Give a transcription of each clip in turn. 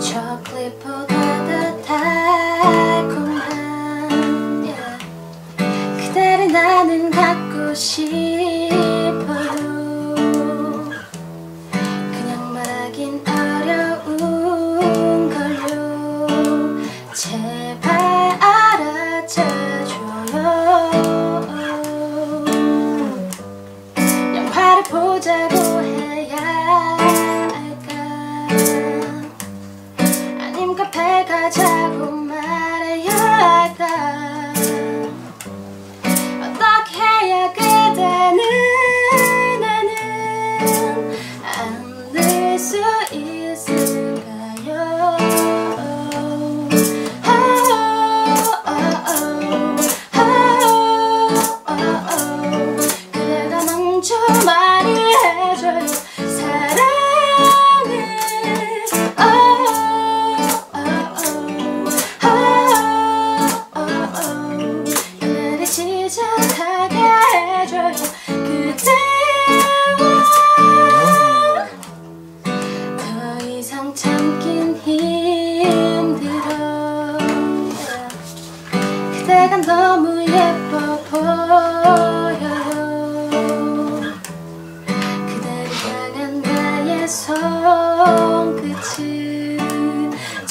Chocolate pudding. Project.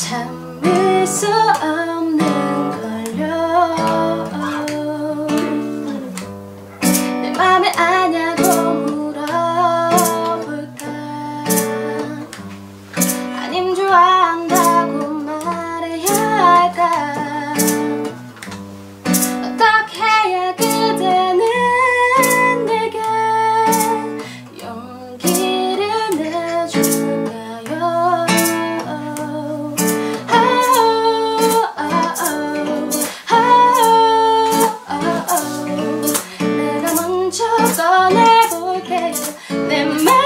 tell me so them.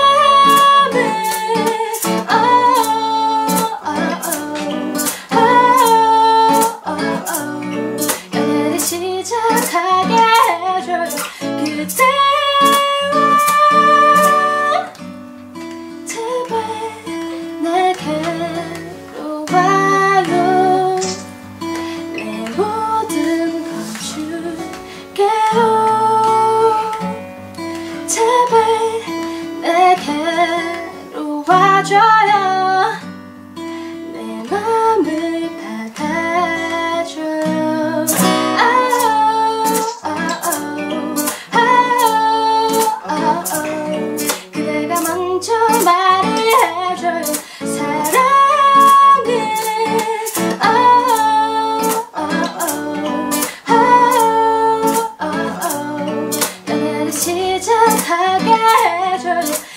girl